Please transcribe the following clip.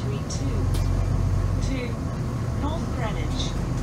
322 to North Greenwich.